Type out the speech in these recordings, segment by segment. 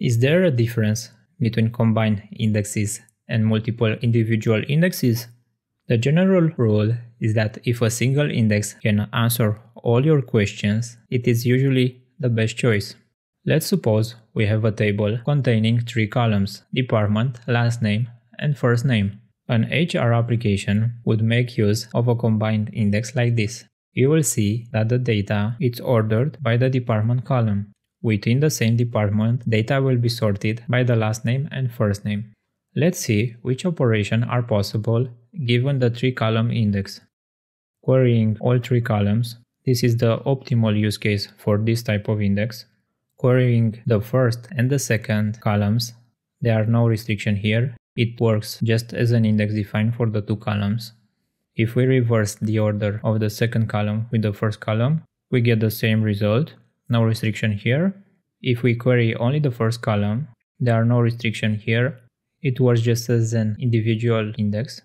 Is there a difference between combined indexes and multiple individual indexes? The general rule is that if a single index can answer all your questions, it is usually the best choice. Let's suppose we have a table containing three columns, department, last name, and first name. An HR application would make use of a combined index like this. You will see that the data is ordered by the department column. Within the same department, data will be sorted by the last name and first name. Let's see which operations are possible given the three column index. Querying all three columns, this is the optimal use case for this type of index. Querying the first and the second columns, there are no restriction here. It works just as an index defined for the two columns. If we reverse the order of the second column with the first column, we get the same result, no restriction here. If we query only the first column, there are no restriction here, it works just as an individual index.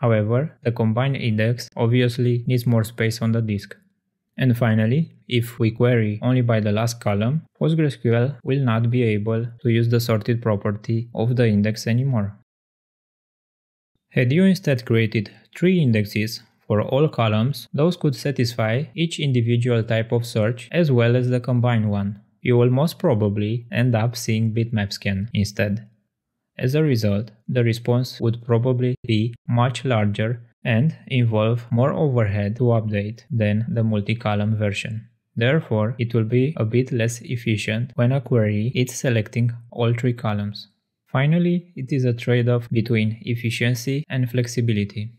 However, the combined index obviously needs more space on the disk. And finally, if we query only by the last column, PostgreSQL will not be able to use the sorted property of the index anymore. Had you instead created three indexes for all columns, those could satisfy each individual type of search as well as the combined one. You will most probably end up seeing bitmap scan instead. As a result, the response would probably be much larger and involve more overhead to update than the multi-column version. Therefore, it will be a bit less efficient when a query is selecting all three columns. Finally, it is a trade-off between efficiency and flexibility.